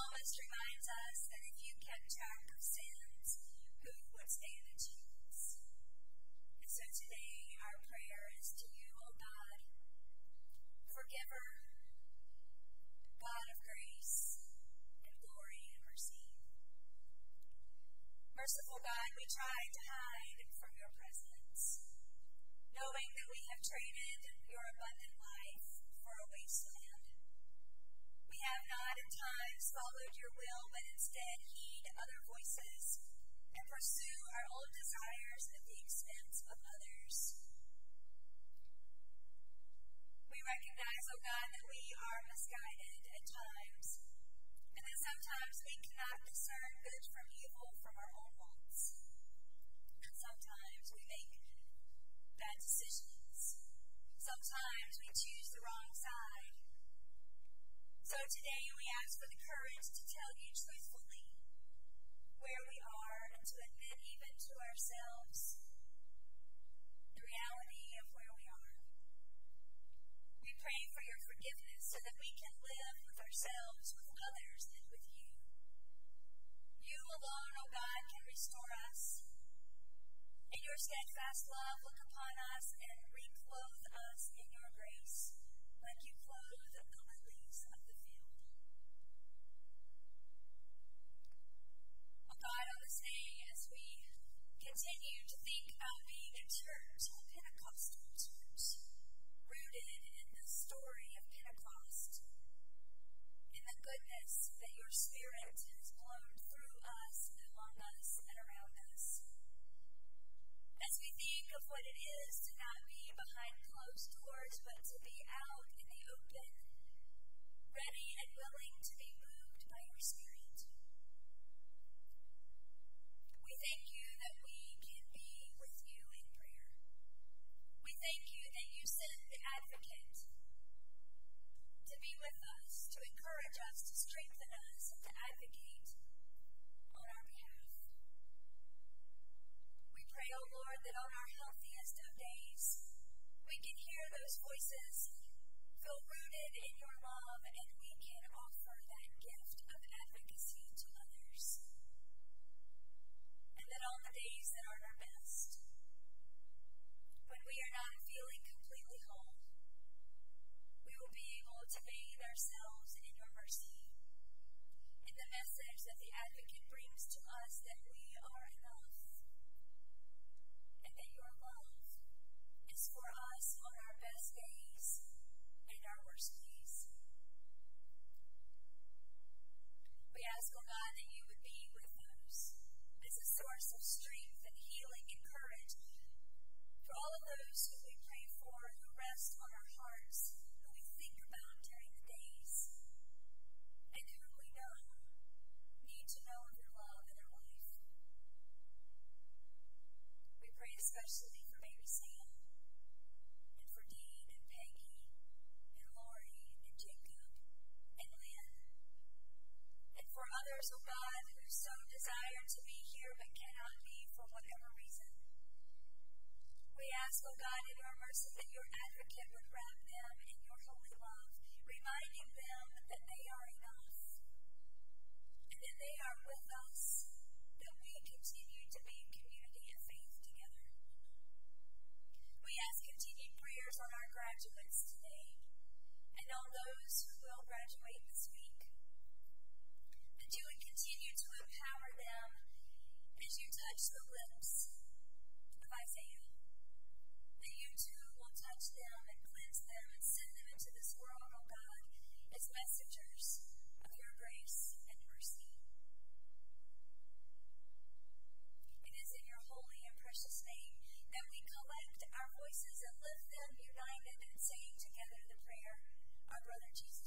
psalmist reminds us that if you kept track of sins, who would stand a chance? And so today our prayer is to you, O oh God, forgiver, God of grace and glory and mercy. Merciful God, we try to hide from your presence, knowing that we have traded your abundant life for a wasteland have not at times followed your will, but instead heed other voices and pursue our own desires at the expense of others. We recognize, O oh God, that we are misguided at times, and that sometimes we cannot discern good from evil from our own wants. And sometimes we make bad decisions. Sometimes we choose the wrong side. So today we ask for the courage to tell you truthfully where we are and to admit even to ourselves the reality of where we are. We pray for your forgiveness so that we can live with ourselves, with others, and with you. You alone, O oh God, can restore us. In your steadfast love, look upon us and reclothe us in your grace, like you clothe the terms whatever reason. We ask, O God, in your mercy, that your advocate would wrap them in your holy love, reminding them that they are enough and that they are with us, that we continue to be a community and faith together. We ask continued prayers on our graduates today and on those who will graduate touch the lips of Isaiah, that you too will touch them and cleanse them and send them into this world, O oh God, as messengers of your grace and mercy. It is in your holy and precious name that we collect our voices and lift them united and saying together the prayer, Our brother Jesus.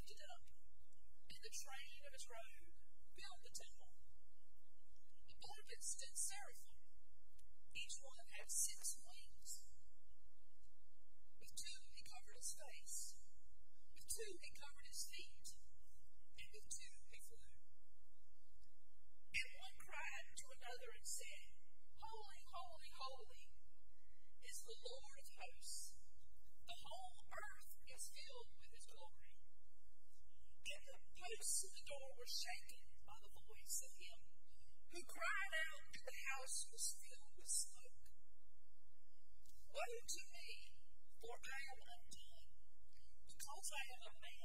lifted it up, and the train of his robe filled the temple. Above it stood seraphim. Each one had six wings. With two he covered his face. With two he for I am undone. Because I am a man,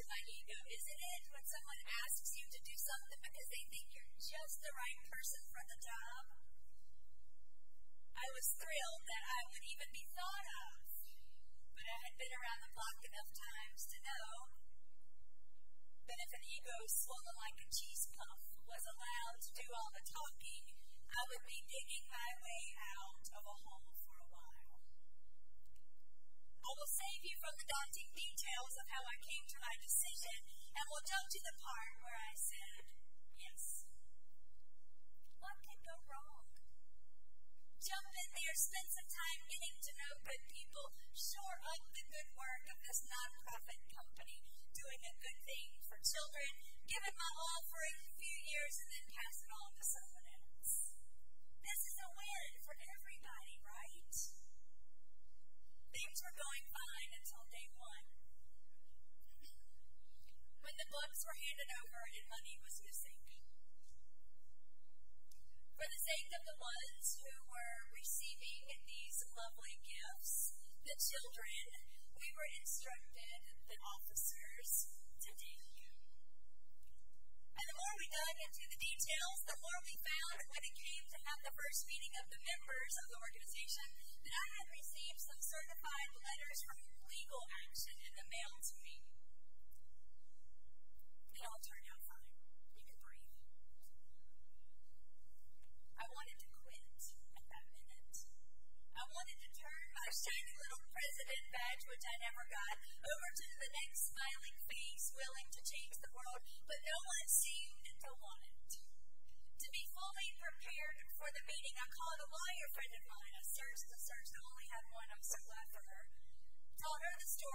to my ego, isn't it? When someone asks you to do something because they think you're just the right person for the job. I was thrilled that I would even be thought of, but I had been around the block enough times to know that if an ego swollen like a cheese puff was allowed to do all the talking, I would be digging my way out of a hole will save you from the daunting details of how I came to my decision and will jump to the part where I said yes. What could go wrong? Jump in there, spend some time getting to know good people, shore up the good work of this nonprofit company, doing a good thing for children, give it my all for a few years, and then pass it on to someone else. This is a win for everybody, Things were going fine until day one. When the books were handed over and money was missing. For the sake of the ones who were receiving these lovely gifts, the children, we were instructed, the officers, to dig. And the more we dug into the details, the more we found when it came to have the first meeting of the members of the organization that I had received some certified letters from legal action in the mail to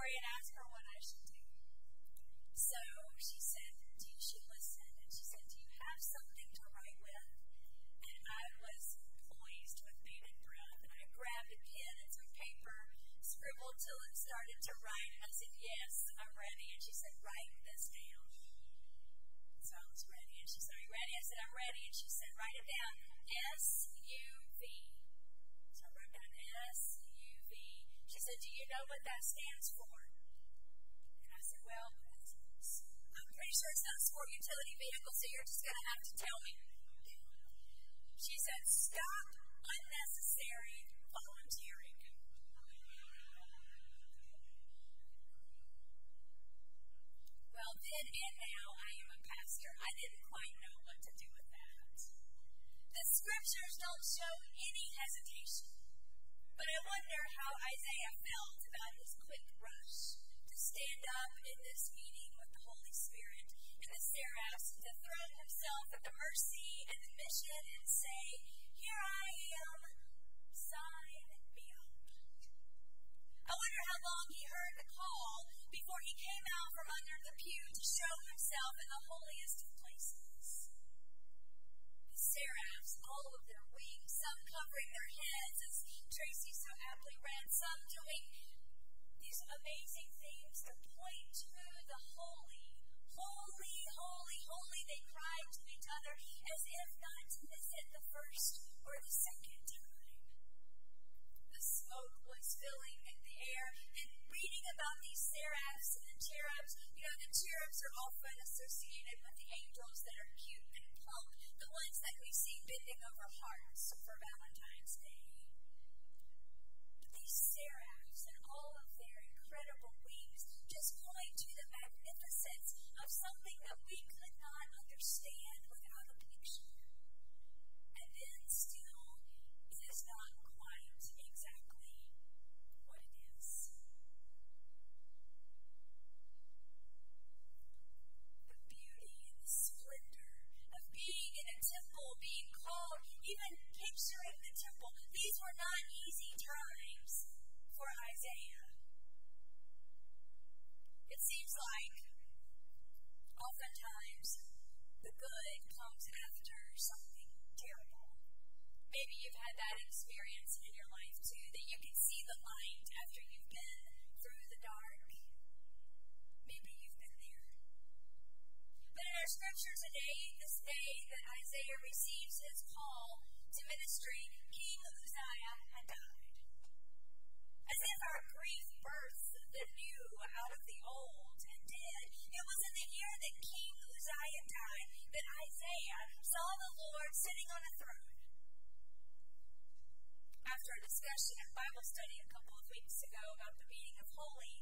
story and asked her what I should do. So she said, Do she listened and she said, Do you have something know what that stands for? And I said, Well, I'm pretty sure it's not a sport utility vehicle, so you're just going to have to tell me. She said, Stop unnecessary volunteering. Well, then and now I am a pastor. I didn't quite know what to do with that. The scriptures don't show any hesitation, but I wonder how Isaiah felt about his quick rush to stand up in this meeting with the Holy Spirit and the seraphs to throw himself at the mercy and the mission and say, Here I am, sign me up. I wonder how long he heard the call before he came out from under the pew to show himself in the holiest of places. The seraphs, all of their wings, some covering their heads, as Tracy so aptly read, some doing these amazing things to point to the holy, holy, holy, holy. They cried to each other as if not to miss it the first or the second time. The smoke was filling in the air, and reading about these seraphs and the cherubs, you know, the cherubs are often associated with the angels that are cute and plump, the ones that we see bending over hearts for Valentine's Day. But these seraphs and all of incredible wings just point to the magnificence of something that we could not understand without a picture. And then still, it is not quite exactly what it is. The beauty and the splendor of being in a temple, being called, even picturing the temple, these were not easy times for Isaiah. It seems like oftentimes the good comes after something terrible. Maybe you've had that experience in your life too, that you can see the light after you've been through the dark. Maybe you've been there. But in our scripture today, this day that Isaiah receives his call to ministry, King Uzziah had died. As if our grief births the new out of the old and dead. It was in the year that King Uzziah died that Isaiah saw the Lord sitting on a throne. After a discussion at Bible study a couple of weeks ago about the meaning of holy,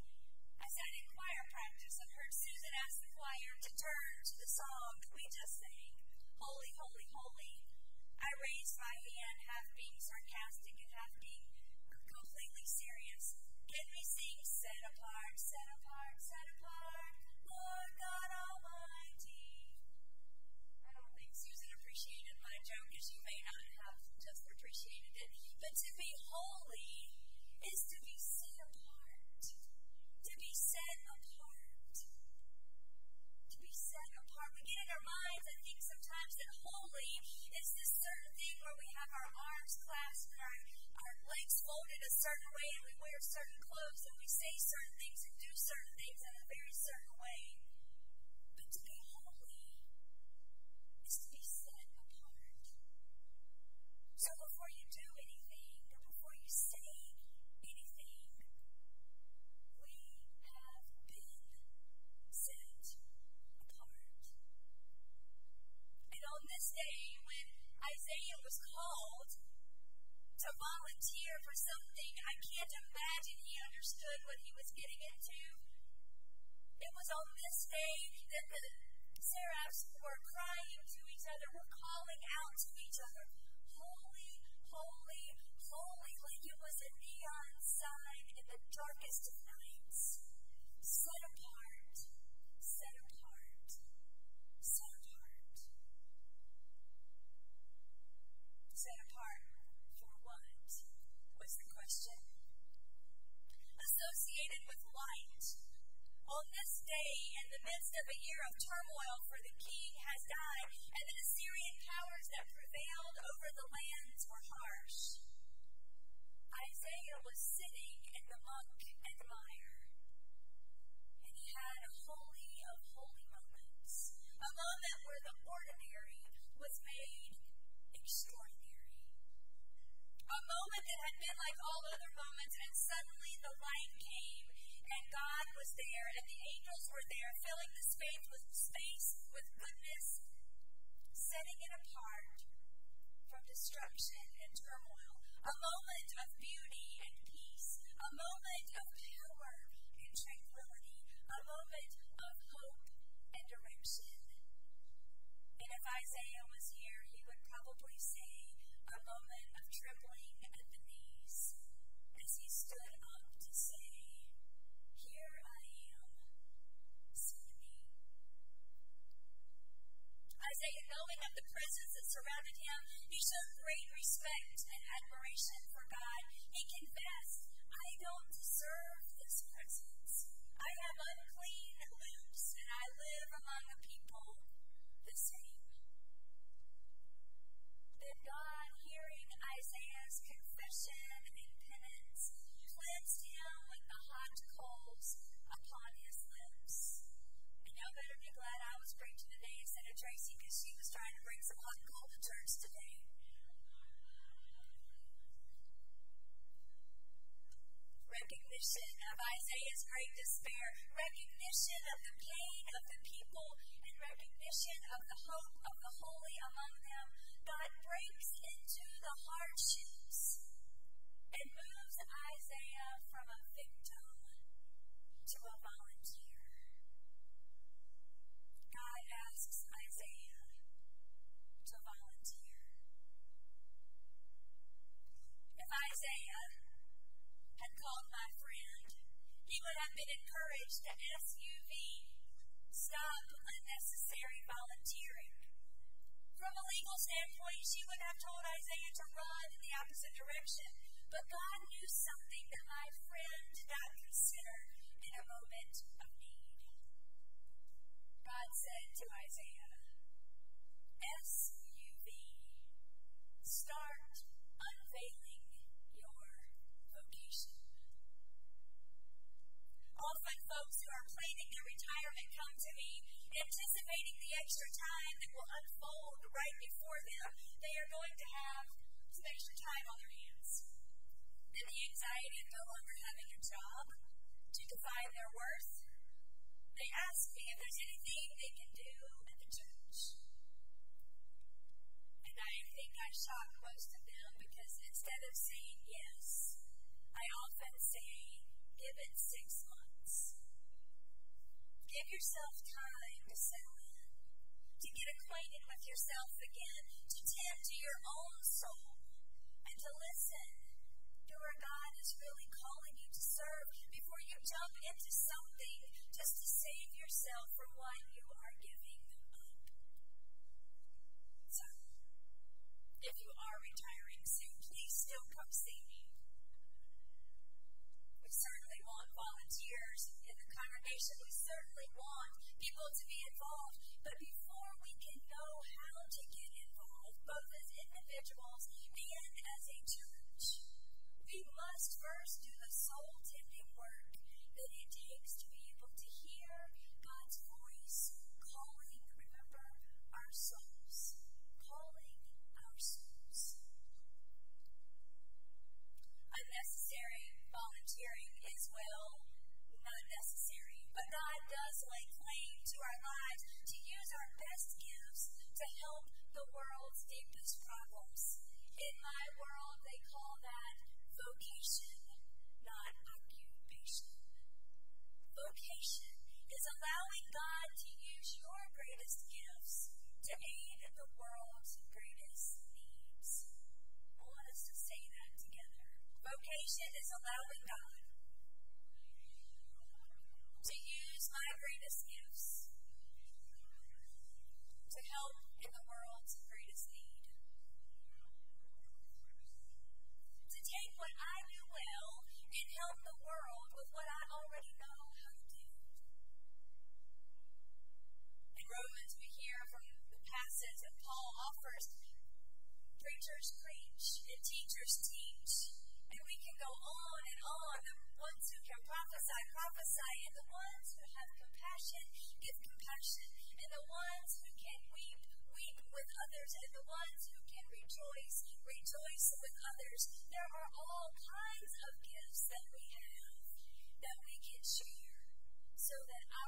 I sat in choir practice and heard Susan ask the choir, to turn to the song we just sang Holy, Holy, Holy. I raised my hand, half being sarcastic and half being completely serious. Can we sing set apart, set apart, set apart, Lord God Almighty? I don't think Susan appreciated my joke, as you may not have just appreciated it. But to be holy is to be set apart, to be set apart, to be set apart. We get in our minds, I think, sometimes that holy is this certain thing where we have our arms clasped and our, legs folded a certain way and we wear certain clothes and we say certain things and do certain things in a very certain way. But to be holy is to be set apart. So before you do anything or before you say anything, we have been set apart. And on this day, when Isaiah was called to volunteer for something I can't imagine he understood what he was getting into, it was on this day that the seraphs were crying to each other, were calling out to each other, Holy, holy, holy, like it was a neon sign in the darkest of nights. Set apart, set apart, set apart. Set apart With light. On this day, in the midst of a year of turmoil, for the king has died, and the Assyrian powers that prevailed over the lands were harsh. Isaiah was sitting in the muck and mire, and he had a holy of holy moments, a moment where the ordinary was made extraordinary. A moment that had been like all other moments, and suddenly the light came, and God was there, and the angels were there, filling the space with space with goodness, setting it apart from destruction and turmoil. A moment of beauty and peace, a moment of power and tranquility, a moment the presence that surrounded him, he showed great respect and admiration for God. He confessed, I don't deserve this presence. I have unclean lips, and I live among a people the same. Then God, hearing Isaiah's confession and penance, cleansed him with the hot coals upon his lips. And y'all better be glad I was preaching of Tracy because she was trying to bring some hot coal to church today. Recognition of Isaiah's great despair, recognition of the pain of the people, and recognition of the hope of the holy among them. God breaks into the hardships and moves Isaiah from a victim to a volunteer. God asks Isaiah had called my friend, he would have been encouraged to SUV, stop unnecessary volunteering. From a legal standpoint, she would have told Isaiah to run in the opposite direction. But God knew something that my friend did not consider in a moment of need. God said to Isaiah, SUV, start unveiling are their retirement come to me anticipating the extra time that will unfold right before them. They are going to have some extra time on their hands. And the anxiety of no longer having a job to define their worth. They ask me if there's anything they can do at the church. And I think I shock most of them because instead of saying yes, I often say, give it six months. Give yourself time to settle in, to get acquainted with yourself again, to tend to your own soul, and to listen to where God is really calling you to serve before you jump into something just to save yourself from what you are giving up. So, if you are retiring soon, please still come see me. We certainly want volunteers congregation. We certainly want people to be involved. But before we can know how to get involved, both as individuals and as a church, we must Vocation is allowing God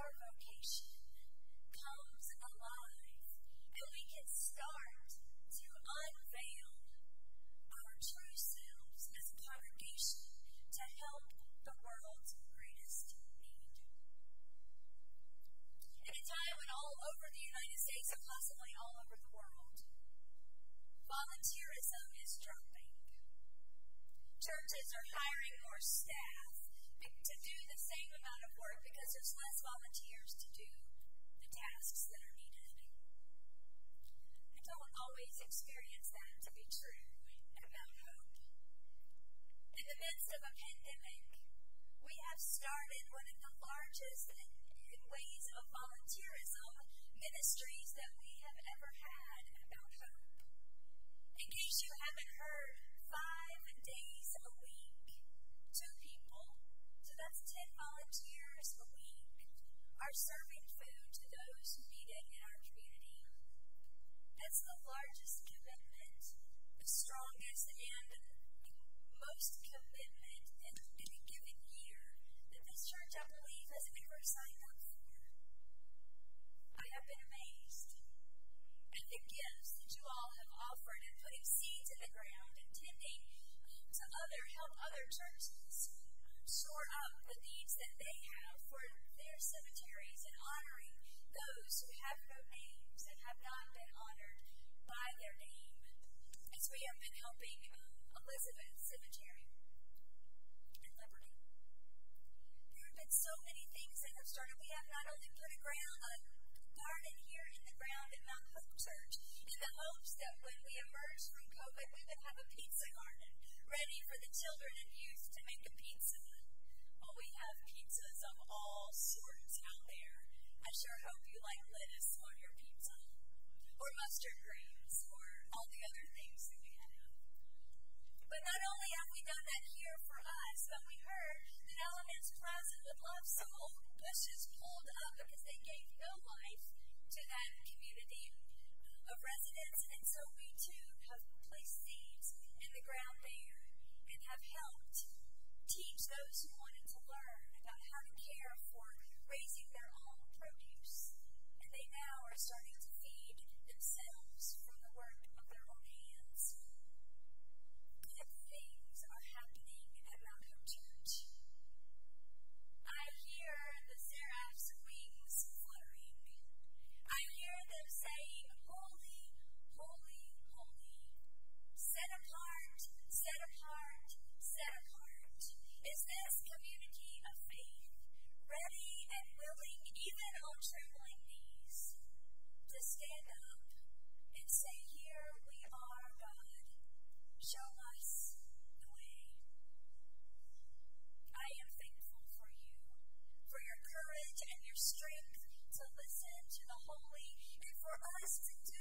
our vocation comes alive and we can start to unveil our true selves as a congregation to help the world's greatest need. At a time when all over the United States and possibly all over the world, volunteerism is dropping. Churches are hiring more staff to do the same amount of work because there's less volunteers to do the tasks that are needed. I don't always experience that to be true at Mount Hope. In the midst of a pandemic, we have started one of the largest ways of volunteerism ministries that we have ever had at Mount Hope. In case you haven't heard, five days a week, that's 10 volunteers a week, are serving food to those who need it in our community. That's the largest commitment, the strongest and the most commitment in, in a given year that this church, I believe, has ever signed up for. I have been amazed at the gifts that you all have offered in putting seeds in the ground and tending to other, help other churches shore up the needs that they have for their cemeteries and honoring those who have no names and have not been honored by their name. As we have been helping um, Elizabeth Cemetery in Liberty. There have been so many things that have started. We have not only put a ground, a garden here in the ground at Mount Hope Church in the hopes that when we emerge from COVID, we would have a pizza garden ready for the children and youth to make a pizza. We have pizzas of all sorts out there. I sure hope you like lettuce on your pizza, or mustard greens, or all the other things that we have. But not only have we done that here for us, but we heard that Elements Plaza would love some old bushes pulled up because they gave no life to that community of residents. And so we too have placed seeds in the ground there and have helped teach those who wanted to learn about how to care for raising their own produce. And they now are starting holy, and for us to do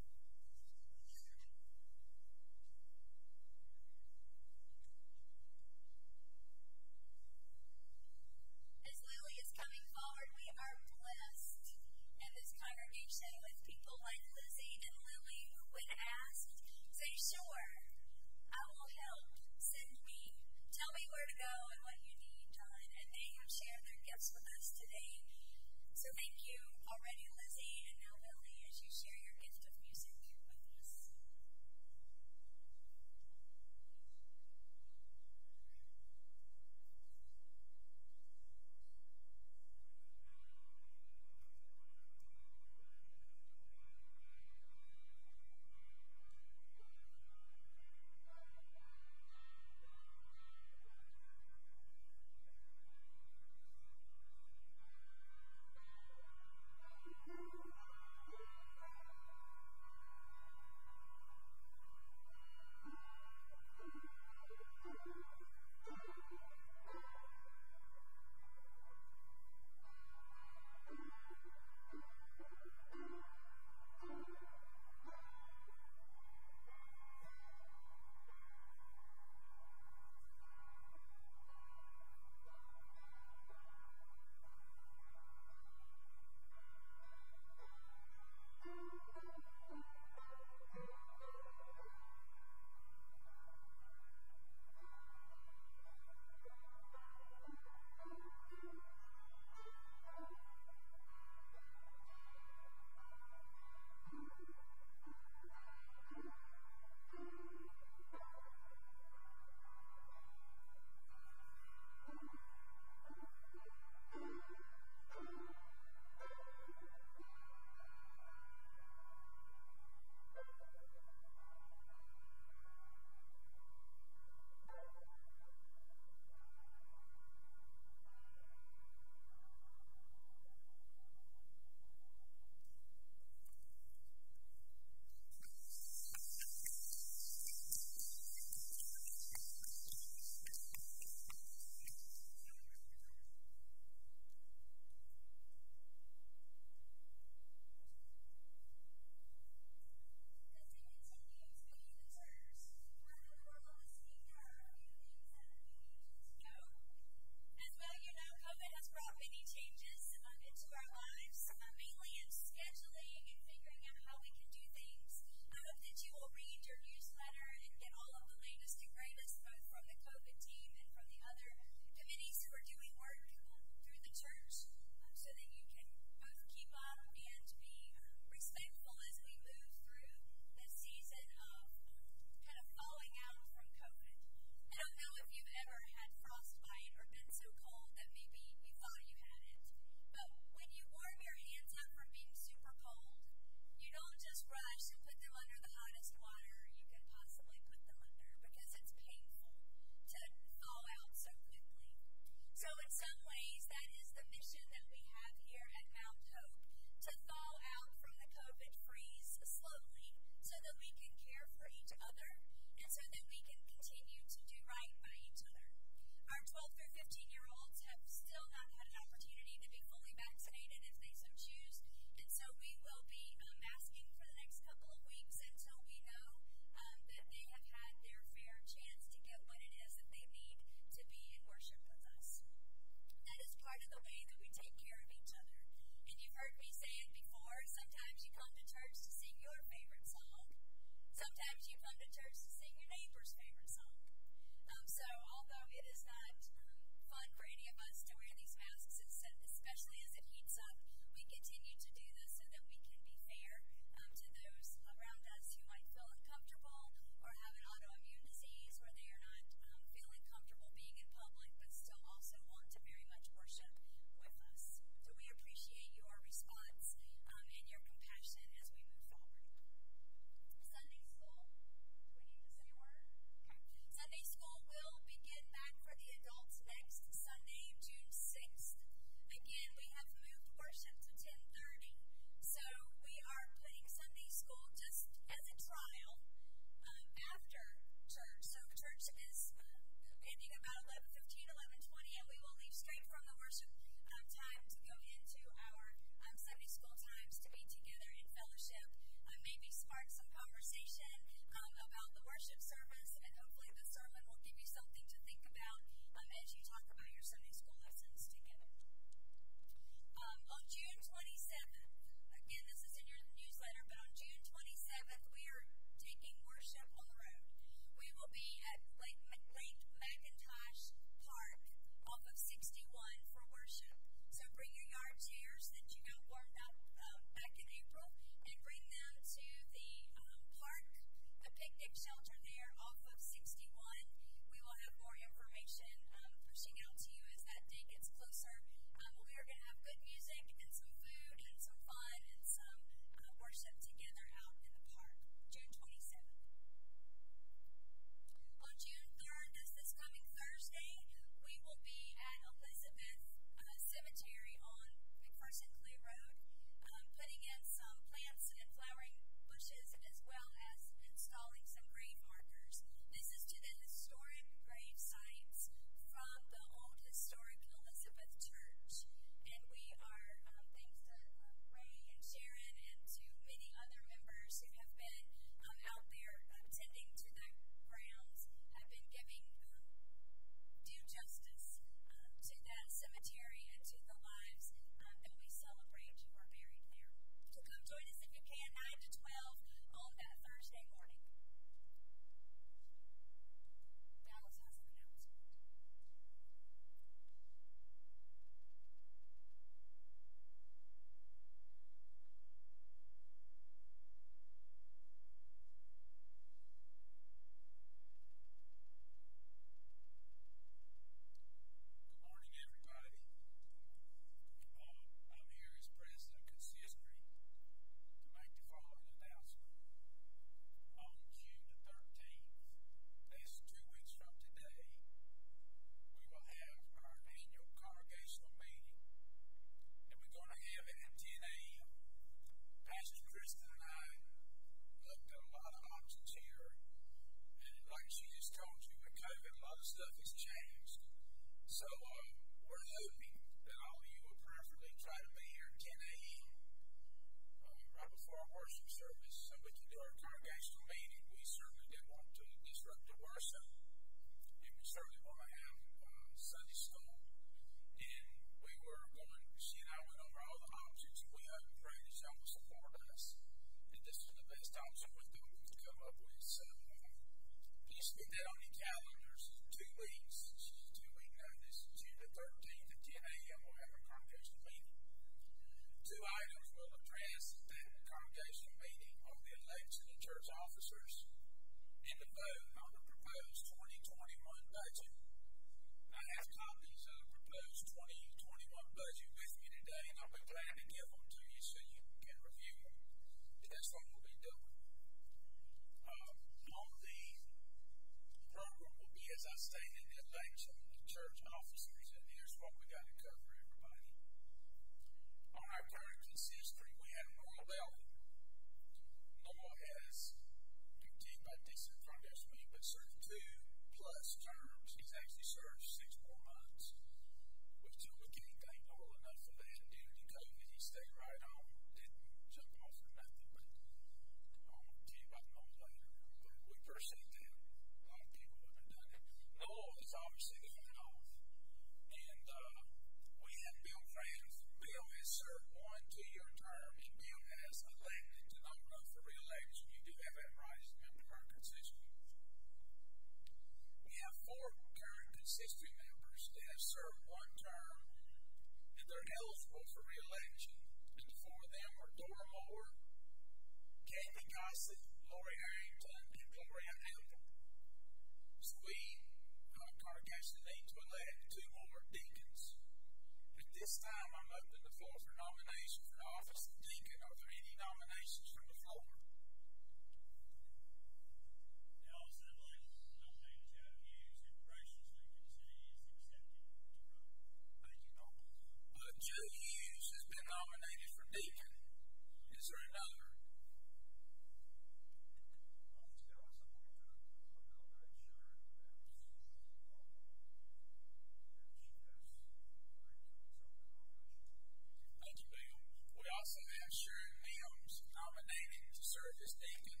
deacon.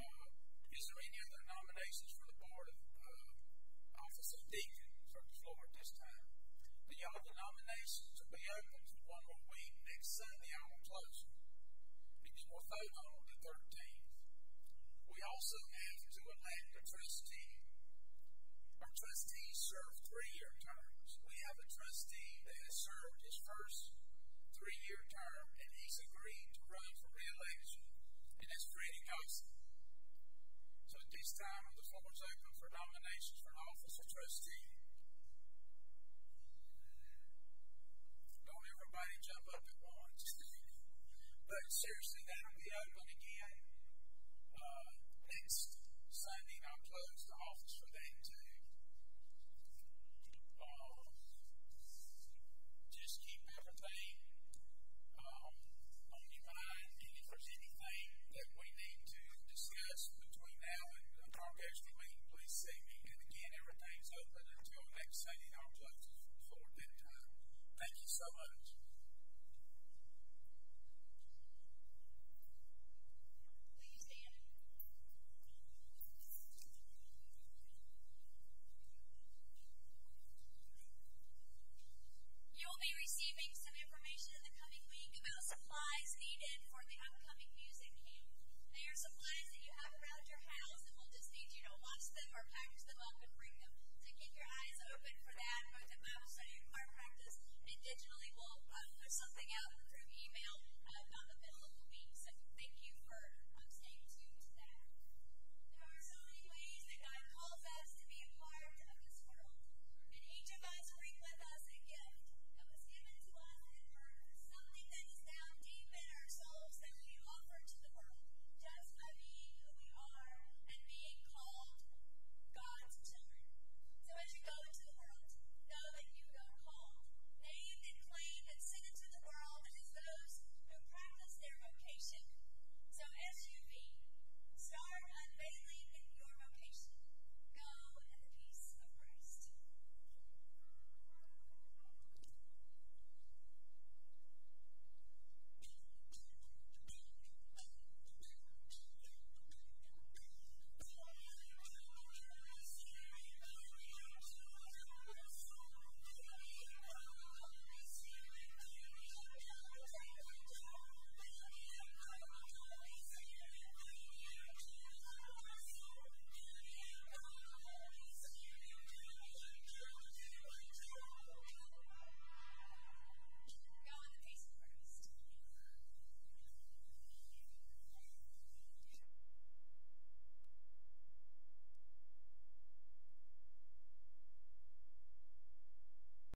Uh, is there any other nominations for the board of uh, office of deacon from the floor at this time? The other nominations will be open for one more week. Next Sunday, I will close them. Then we'll vote on the 13th. We also have to elect a trustee. Our trustees serve three-year terms. We have a trustee that has served his first three-year term, and he's agreed to run for re-election, So at this time, the floor is open for nominations for the office of trustee. Don't everybody jump up at once. but seriously, that'll be open again uh, next Sunday, I'll close the office